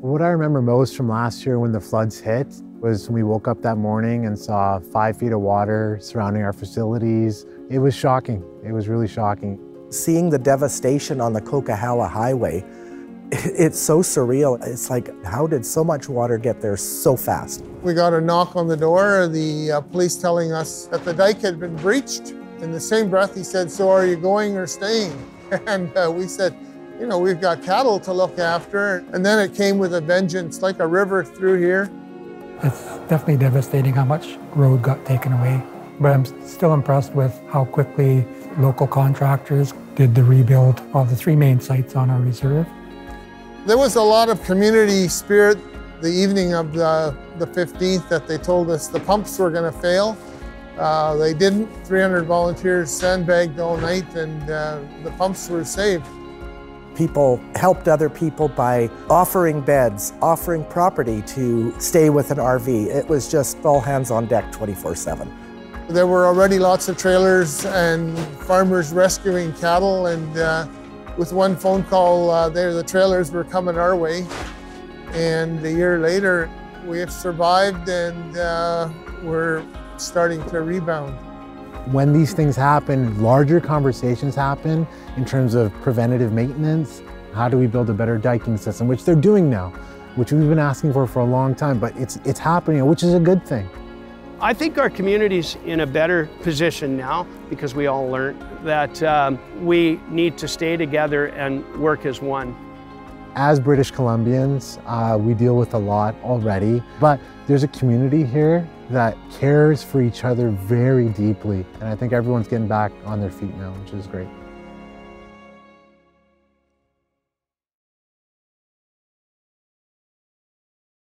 What I remember most from last year when the floods hit was when we woke up that morning and saw five feet of water surrounding our facilities. It was shocking. It was really shocking. Seeing the devastation on the Coquihalla Highway, it's so surreal. It's like, how did so much water get there so fast? We got a knock on the door, the uh, police telling us that the dike had been breached. In the same breath, he said, so are you going or staying? And uh, we said, you know, we've got cattle to look after. And then it came with a vengeance, like a river through here. It's definitely devastating how much road got taken away. But I'm still impressed with how quickly local contractors did the rebuild of the three main sites on our reserve. There was a lot of community spirit the evening of the, the 15th that they told us the pumps were going to fail. Uh, they didn't. 300 volunteers sandbagged all night and uh, the pumps were saved. People helped other people by offering beds, offering property to stay with an RV. It was just all hands on deck 24 7. There were already lots of trailers and farmers rescuing cattle, and uh, with one phone call, uh, there the trailers were coming our way. And a year later, we have survived and uh, we're starting to rebound. When these things happen, larger conversations happen in terms of preventative maintenance. How do we build a better diking system, which they're doing now, which we've been asking for for a long time, but it's, it's happening, which is a good thing. I think our community's in a better position now because we all learned that um, we need to stay together and work as one. As British Columbians, uh, we deal with a lot already, but there's a community here that cares for each other very deeply. And I think everyone's getting back on their feet now, which is great.